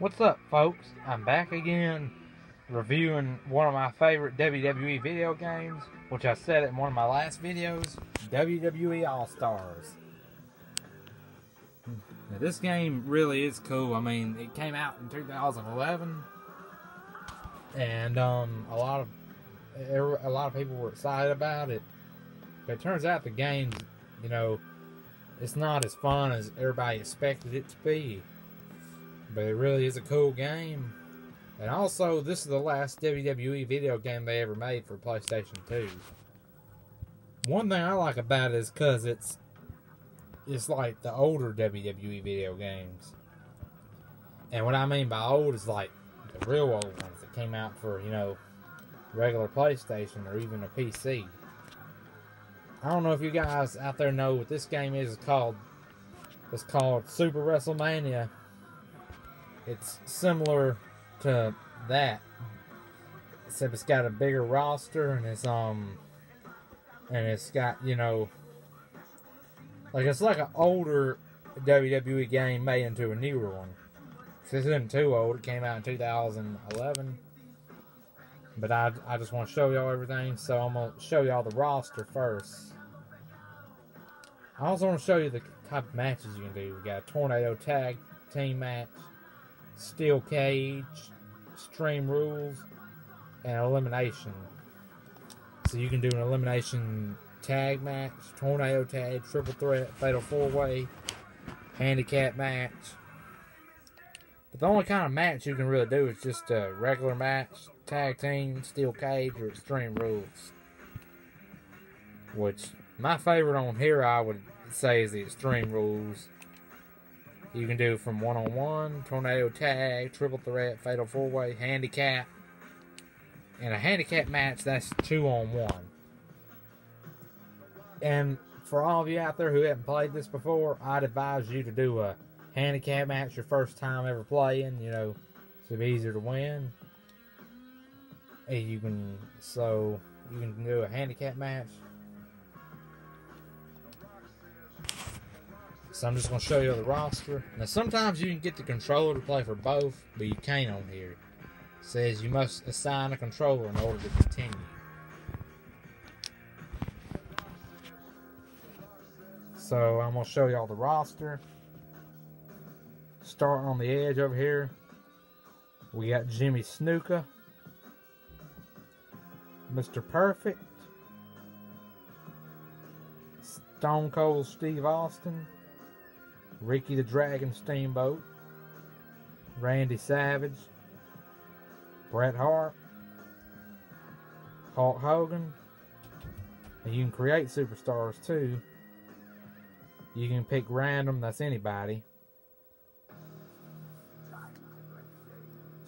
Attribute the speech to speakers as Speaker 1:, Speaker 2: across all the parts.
Speaker 1: What's up, folks? I'm back again reviewing one of my favorite WWE video games, which I said in one of my last videos WWE All Stars. Now, this game really is cool. I mean, it came out in 2011, and um, a lot of a lot of people were excited about it. But it turns out the game, you know, it's not as fun as everybody expected it to be. But it really is a cool game. And also, this is the last WWE video game they ever made for PlayStation 2. One thing I like about it is because it's it's like the older WWE video games. And what I mean by old is like the real old ones that came out for, you know, regular PlayStation or even a PC. I don't know if you guys out there know what this game is. It's called it's called Super WrestleMania. It's similar to that, except it's got a bigger roster and it's um and it's got you know like it's like an older WWE game made into a newer one. This isn't too old. It came out in 2011. But I, I just want to show y'all everything, so I'm going to show y'all the roster first. I also want to show you the type of matches you can do. We got a tornado tag team match, steel cage, extreme rules, and elimination. So you can do an elimination tag match, tornado tag, triple threat, fatal four way, handicap match. But the only kind of match you can really do is just a regular match, tag team, steel cage, or extreme rules. Which my favorite on here, I would say, is the extreme rules. You can do from one on one, tornado tag, triple threat, fatal four way, handicap. In a handicap match, that's two on one. And for all of you out there who haven't played this before, I'd advise you to do a handicap match your first time ever playing, you know, so be easier to win. And you can so you can do a handicap match. So I'm just gonna show you the roster. Now sometimes you can get the controller to play for both, but you can't on here. It says you must assign a controller in order to continue. So I'm gonna show y'all the roster. Starting on the edge over here, we got Jimmy Snuka, Mr. Perfect, Stone Cold Steve Austin, Ricky the Dragon Steamboat, Randy Savage, Bret Hart, Hulk Hogan, and you can create superstars too. You can pick random, that's anybody.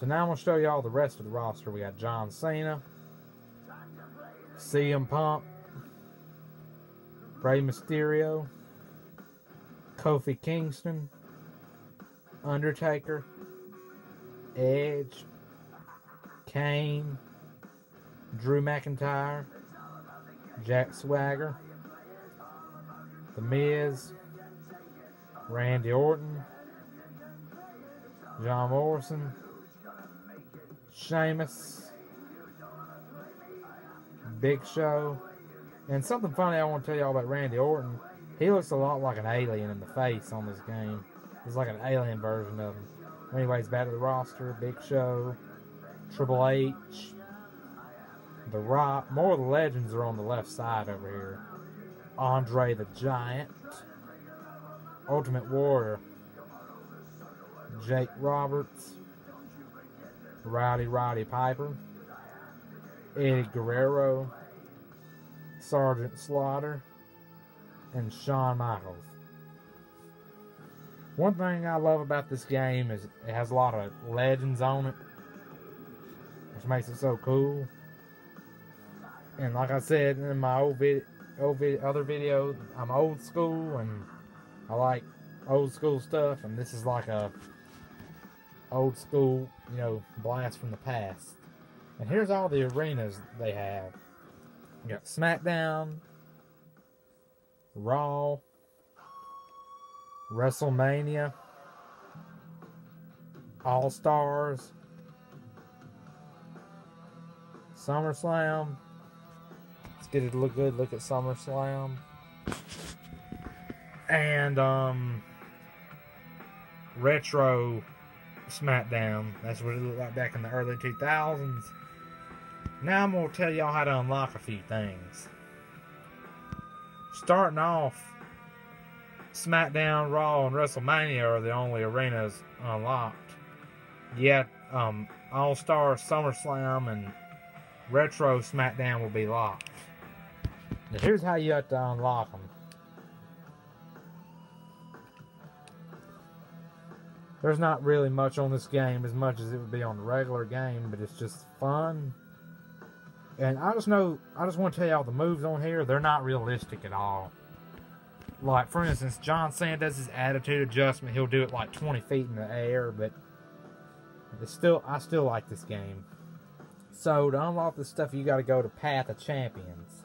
Speaker 1: So now I'm going to show you all the rest of the roster. We got John Cena, CM Punk, Rey Mysterio, Kofi Kingston, Undertaker, Edge, Kane, Drew McIntyre, Jack Swagger, The Miz, Randy Orton, John Morrison, Sheamus, Big Show, and something funny I want to tell y'all about Randy Orton. He looks a lot like an alien in the face on this game. He's like an alien version of him. Anyways, back to the roster. Big Show, Triple H, The Rock. More of the legends are on the left side over here. Andre the Giant, Ultimate Warrior, Jake Roberts, Rowdy Roddy Piper, Eddie Guerrero, Sergeant Slaughter, and Shawn Michaels. One thing I love about this game is it has a lot of legends on it, which makes it so cool. And like I said in my old video, old video, other video, I'm old school and I like old school stuff, and this is like a old school, you know, blast from the past. And here's all the arenas they have. You got SmackDown, Raw, WrestleMania, All Stars, SummerSlam. Let's get it to look good. Look at SummerSlam. And um retro SmackDown. That's what it looked like back in the early 2000s. Now I'm going to tell y'all how to unlock a few things. Starting off, SmackDown, Raw, and WrestleMania are the only arenas unlocked. Yet, um, All Star, SummerSlam, and Retro SmackDown will be locked. Now, here's how you have to unlock them. There's not really much on this game as much as it would be on the regular game, but it's just fun. And I just know, I just want to tell y'all the moves on here, they're not realistic at all. Like, for instance, John his attitude adjustment. He'll do it like 20 feet in the air, but it's still, I still like this game. So, to unlock this stuff, you got to go to Path of Champions.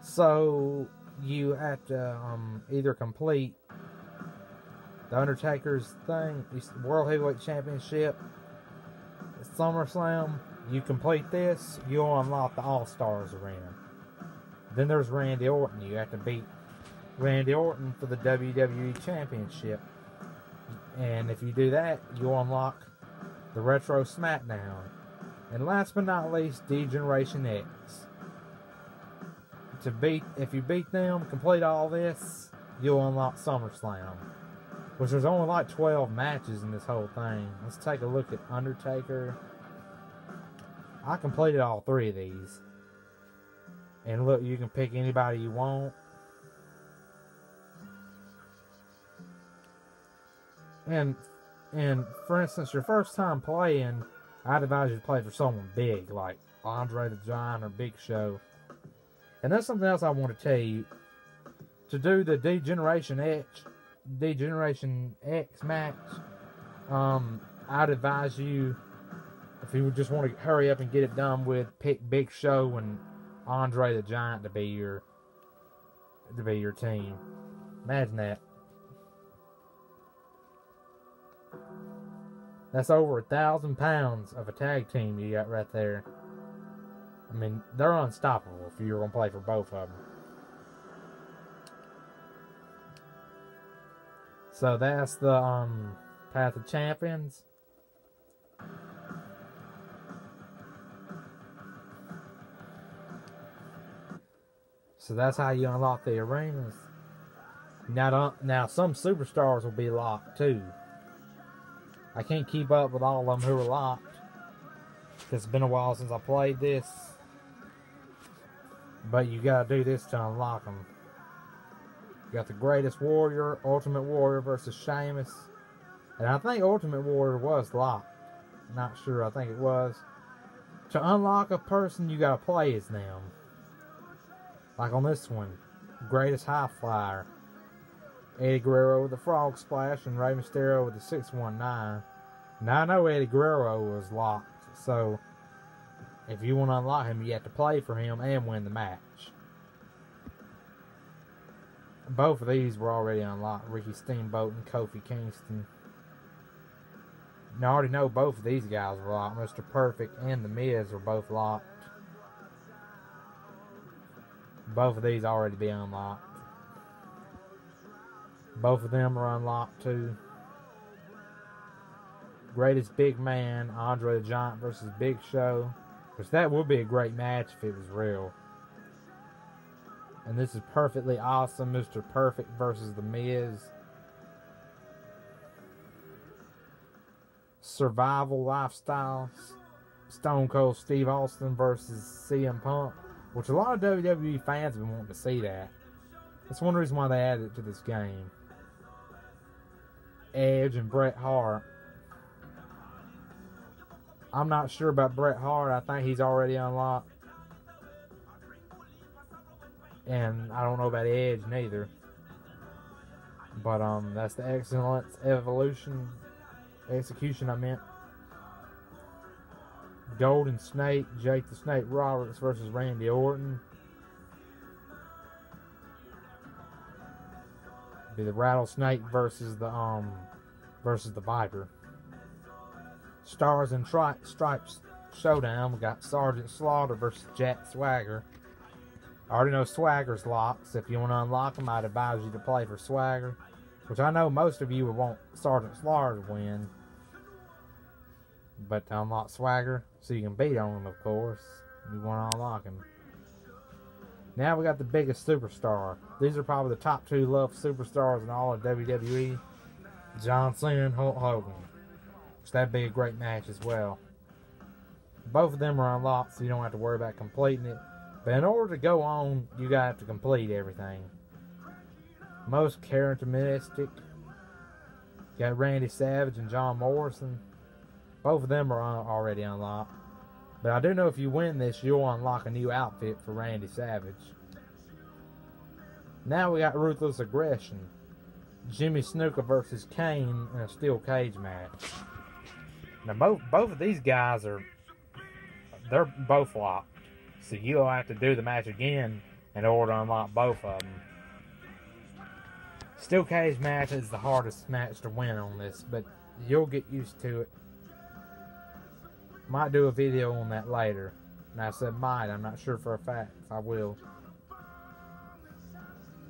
Speaker 1: So, you have to um, either complete the Undertaker's thing, World Heavyweight Championship, SummerSlam. You complete this, you'll unlock the All Stars arena. Then there's Randy Orton. You have to beat Randy Orton for the WWE Championship. And if you do that, you'll unlock the Retro SmackDown. And last but not least, D-Generation X. To beat, if you beat them, complete all this, you'll unlock SummerSlam. Which there's only like 12 matches in this whole thing. Let's take a look at Undertaker. I completed all three of these. And look, you can pick anybody you want. And and for instance, your first time playing, I'd advise you to play for someone big, like Andre the Giant or Big Show. And that's something else I want to tell you. To do the D-Generation X D-Generation X match, um, I'd advise you, if you just want to hurry up and get it done with, pick Big Show and Andre the Giant to be your to be your team. Imagine that. That's over a thousand pounds of a tag team you got right there. I mean, they're unstoppable if you're gonna play for both of them. So that's the um, Path of Champions. So that's how you unlock the arenas. Now, now some superstars will be locked too. I can't keep up with all of them who are locked. It's been a while since I played this. But you gotta do this to unlock them. You got the Greatest Warrior, Ultimate Warrior versus Sheamus. And I think Ultimate Warrior was locked. Not sure, I think it was. To unlock a person, you gotta play as them. Like on this one, Greatest High Flyer. Eddie Guerrero with the Frog Splash and Rey Mysterio with the 619. Now I know Eddie Guerrero was locked, so if you want to unlock him, you have to play for him and win the match both of these were already unlocked. Ricky Steamboat and Kofi Kingston. Now, I already know both of these guys were locked. Mr. Perfect and The Miz were both locked. Both of these already be unlocked. Both of them are unlocked too. Greatest Big Man, Andre the Giant versus Big Show. Which that would be a great match if it was real. And this is perfectly awesome, Mr. Perfect versus The Miz. Survival Lifestyle, Stone Cold Steve Austin versus CM Punk, which a lot of WWE fans have been wanting to see that. That's one reason why they added it to this game. Edge and Bret Hart. I'm not sure about Bret Hart. I think he's already unlocked. And I don't know about Edge neither. But um that's the excellence evolution execution I meant. Golden Snake, Jake the Snake Roberts versus Randy Orton. Be the Rattlesnake versus the um versus the Viper. Stars and Tri- Stripes Showdown, we got Sergeant Slaughter versus Jack Swagger. I already know Swagger's locks. If you want to unlock them, I'd advise you to play for Swagger. Which I know most of you would want Sergeant Slaughter to win. But to unlock Swagger, so you can beat on him, of course, you want to unlock him. Now we got the biggest superstar. These are probably the top two loved superstars in all of WWE. John Cena and Hulk Hogan. So that'd be a great match as well. Both of them are unlocked, so you don't have to worry about completing it. But in order to go on, you gotta have to complete everything. Most characteristic. Got Randy Savage and John Morrison. Both of them are already unlocked. But I do know if you win this, you'll unlock a new outfit for Randy Savage. Now we got Ruthless Aggression. Jimmy Snuka versus Kane in a steel cage match. Now both both of these guys are they're both locked. So you'll have to do the match again in order to unlock both of them. Steel cage match is the hardest match to win on this, but you'll get used to it. Might do a video on that later. And I said might, I'm not sure for a fact if I will.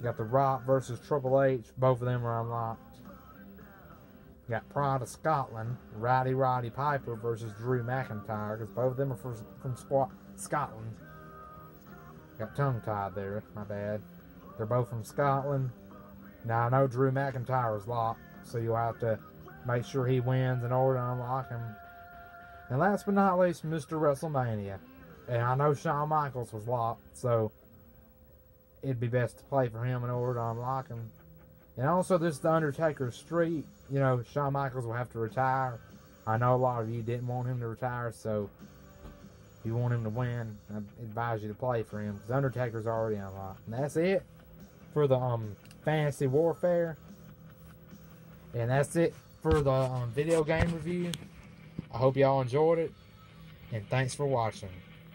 Speaker 1: got The Rock versus Triple H, both of them are unlocked. Got Pride of Scotland, Roddy Roddy Piper versus Drew McIntyre, because both of them are from, from Scotland. Got tongue tied there, my bad. They're both from Scotland. Now I know Drew McIntyre is locked, so you'll have to make sure he wins in order to unlock him. And last but not least, Mr. WrestleMania. And I know Shawn Michaels was locked, so it'd be best to play for him in order to unlock him. And also, this is the Undertaker streak. You know, Shawn Michaels will have to retire. I know a lot of you didn't want him to retire, so if you want him to win, I advise you to play for him because Undertaker's already unlocked. And that's it for the um, fantasy warfare. And that's it for the um, video game review. I hope y'all enjoyed it, and thanks for watching.